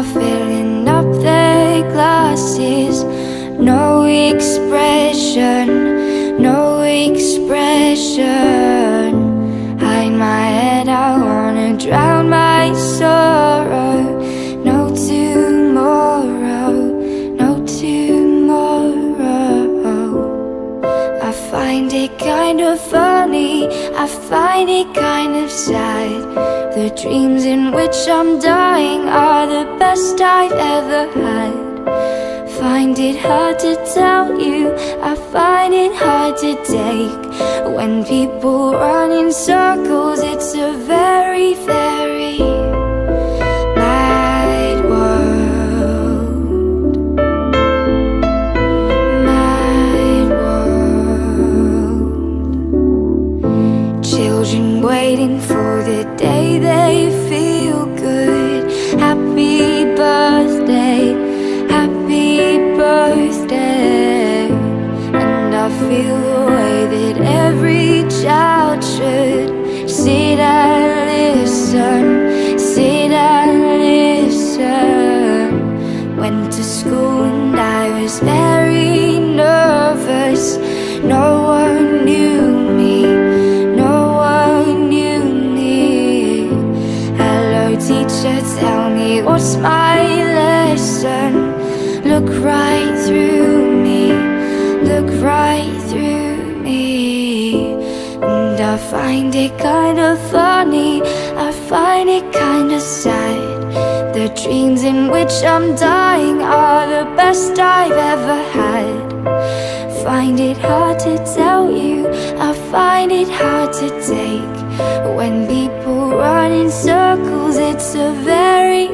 are filling up their glasses. No expression, no expression. Find it kind of funny, I find it kind of sad. The dreams in which I'm dying are the best I've ever had. Find it hard to tell you, I find it hard to take. When people run in circles, it's a very, very Children waiting for the day they feel good. Happy birthday, happy birthday. And I feel the way that every child should sit and listen, sit and listen. Went to school and I was very teacher, tell me what's my lesson. Look right through me, look right through me. And I find it kind of funny, I find it kind of sad. The dreams in which I'm dying are the best I've ever had. Find it hard to tell you, I find it hard to take. When people run in circles, it's a very